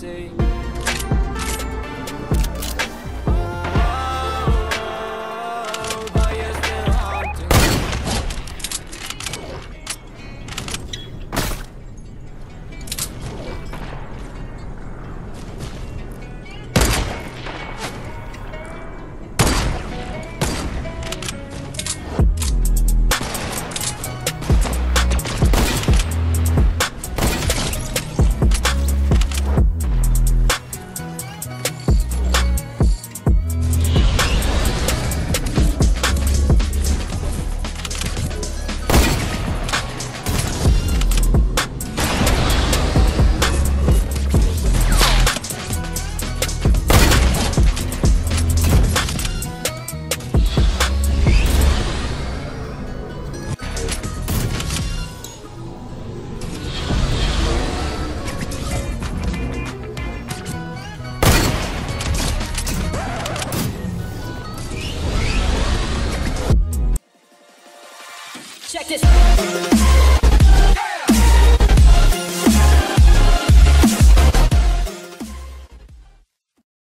say Check this.